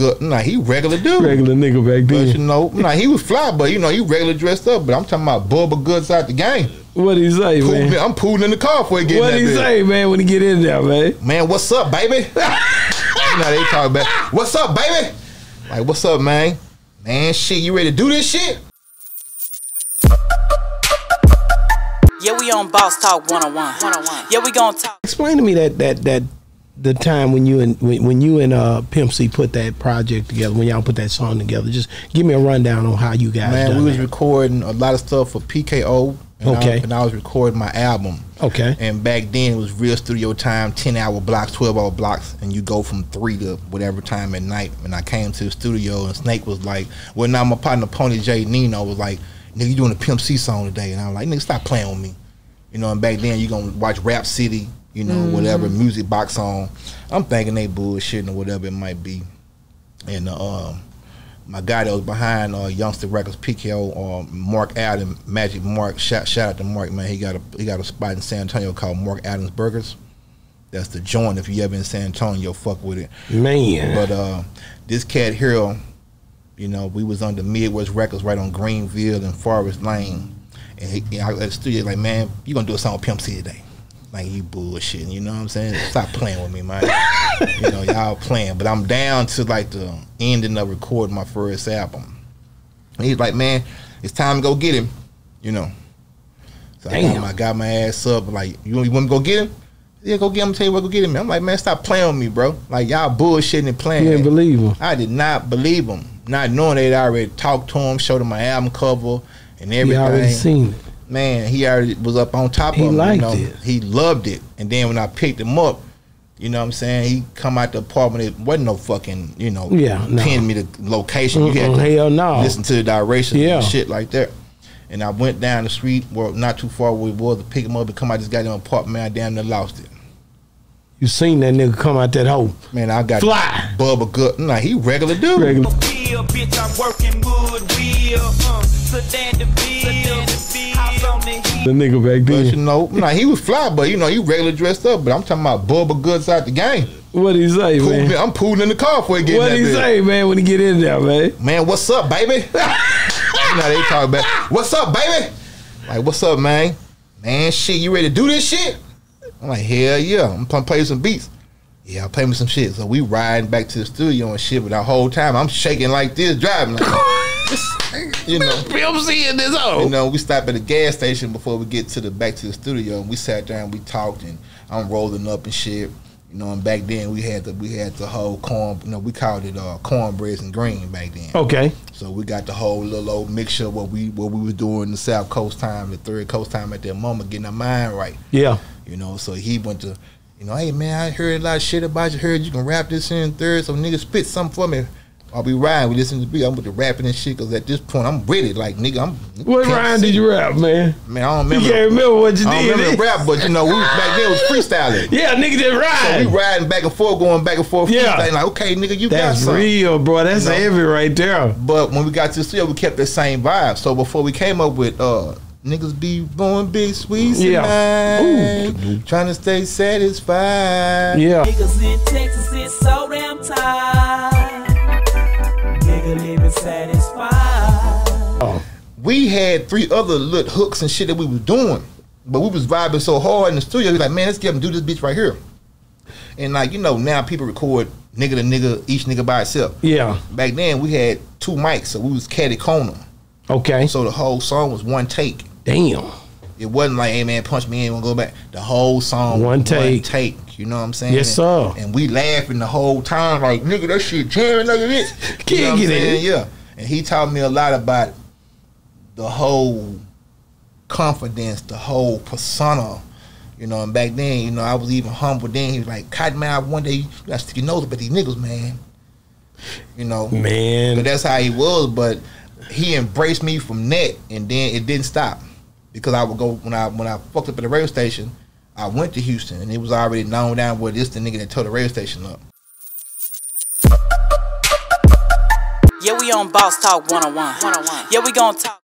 good. Nah, he regular dude. Regular nigga back then. But you know, nah, he was fly, but you know, he regular dressed up. But I'm talking about Bubba Goods out the game. What he say, Pulling- man? I'm pulling in the car for he get What in he that say, man, when he get in there, man? Man, what's up, baby? you know they talk about what's up, baby. Like, what's up, man? Man, shit, you ready to do this shit? Yeah, we on Boss Talk 101. 101. Yeah, we gonna talk. Explain to me that that that the time when you and when, when you and uh Pimp C put that project together, when y'all put that song together. Just give me a rundown on how you guys Man, we was that. recording a lot of stuff for PKO. And Okay. I, and I was recording my album. Okay. And back then it was real studio time, ten hour blocks, twelve hour blocks, and you go from three to whatever time at night. And I came to the studio and Snake was like, well now my partner Pony J Nino was like, nigga, you doing a Pimp C song today. And I was like, nigga, stop playing with me. You know, and back then you gonna watch Rap City, you know, whatever music box song. I'm thinking they bullshitting or whatever it might be. And uh, um my guy that was behind uh, Youngster Records, PKO, uh, Mark Allen, Magic Mark. Shout, shout out to Mark, man. He got a he got a spot in San Antonio called Mark Adams Burgers. That's the joint. If you ever in San Antonio, fuck with it. Man. But uh, this cat here, you know, we was under Midwest Records right on Greenville and Forest Lane, and he, you know, I was at the studio like, man, you gonna do a song with Pimp C today? Like you bullshitting, you know what I'm saying? Stop playing with me, man. you know, y'all playing, but I'm down to like the ending of recording my first album. And he's like, man, it's time to go get him, you know. So I got, my, I got my ass up, like, you, you want me to go get him? Yeah, go get him. Tell you what, go get him. I'm like, man, stop playing with me, bro. Like y'all bullshitting and playing. you didn't believe him. I did not believe him, not knowing they'd already talked to him, showed him my album cover and He everything. already seen it. Man, he already was up on top He of him. liked you know? it. He loved it. And then when I picked him up, you know what I'm saying? He come out the apartment. It wasn't no fucking, you know, Yeah, no. pin me the location. You had to hell no. listen to the directions Yeah. and shit like that. And I went down the street, well, not too far where we was, to pick him up and come out this goddamn apartment. Man, I damn near lost it. You seen that nigga come out that hole. Man, I got Fly. Bubba good. Nah, he regular dude. Regular. Wheel, bitch, I'm working wood wheel. Uh, sedan to bill. House on the hill. The nigga back But you know, nah, he was fly, but you know, he regular dressed up. But I'm talking about Bubba Goods out the game. What he say, Pulling- man? I'm pulling in the car for he get What in he that bitch. say, man, when he get in there, man? Man, what's up, baby? you know they talk about what's up, baby? Like, what's up, man? Man, shit, you ready to do this shit? I'm like, hell yeah, I'm playing play some beats. Yeah, play me some shit. So we riding back to the studio and shit, but the whole time I'm shaking like this, driving like, you know. C in this hole. You know, we stopped at a gas station before we get to the back to the studio, and we sat down, and we talked, and I'm rolling up and shit. You know, and back then we had the we had the whole corn. You know, we called it uh, cornbreads and green back then. Okay. So we got the whole little old mixture of what we what we was doing the South Coast time, the Third Coast time at that moment, getting our mind right. Yeah. You know, so he went to, you know, hey man, I heard a lot of shit about you. Heard you can rap this in third, so nigga spit something for me. I'll be riding. We listen to the beat. I'm with the rapping and shit because at this point I'm ready. Like nigga, I'm. What rhyme did you rap, man? Man, I don't You remember. can't remember what you I don't did. remember the rap, but you know, we back then was freestyling. Yeah, nigga just So we riding back and forth, going back and forth, Yeah. freestyling. Like, okay, nigga, you got That's something. real, bro. That's You know? heavy right there. But when we got to the studio, we kept the same vibe. So before we came up with uh niggas be blowing big sweets Yeah. tonight, trying to stay satisfied. Yeah. Niggas in Texas is so damn tired. Nigga living satisfied. Oh. We had three other little hooks and shit that we was doing, but we was vibing so hard in the studio. We like, man, let's get them do this bitch right here. And like you know, now people record nigga to nigga, each nigga by itself. Yeah. Back then we had two mics, so we was catty corner. Okay. So the whole song was one take. Damn. It wasn't like, hey man, punch me in, wanna go back. The whole song, One take. take. You know what I'm saying? Yes, sir. And we laughing the whole time, like nigga, that shit jamming, look at this. Can't you know what I'm get it. Yeah. And he taught me a lot about the whole confidence, the whole persona. You know, and back then, you know, I was even humble. Then he was like, "Kotton man, one day you got to stick your nose up at these niggas, man." You know, Man. but that's how he was. But he embraced me from that, and then it didn't stop because I would go when I when I fucked up at the radio station. I went to Houston, and it was already known down where this the nigga that tore the radio station up. Yeah, we on Boss Talk 101. 101. Yeah, we gonna talk.